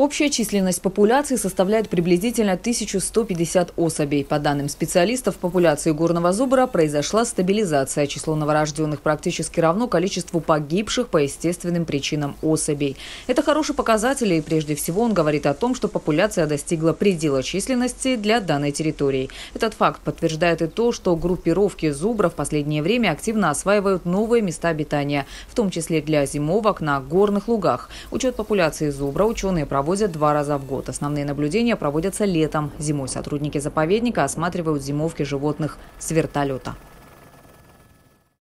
Общая численность популяции составляет приблизительно 1150 особей. По данным специалистов, в популяции горного зубра произошла стабилизация. Число новорожденных практически равно количеству погибших по естественным причинам особей. Это хороший показатель, и прежде всего он говорит о том, что популяция достигла предела численности для данной территории. Этот факт подтверждает и то, что группировки зубра в последнее время активно осваивают новые места обитания, в том числе для зимовок на горных лугах. Учет популяции зубра ученые проводят проводят два раза в год. Основные наблюдения проводятся летом. Зимой сотрудники заповедника осматривают зимовки животных с вертолета.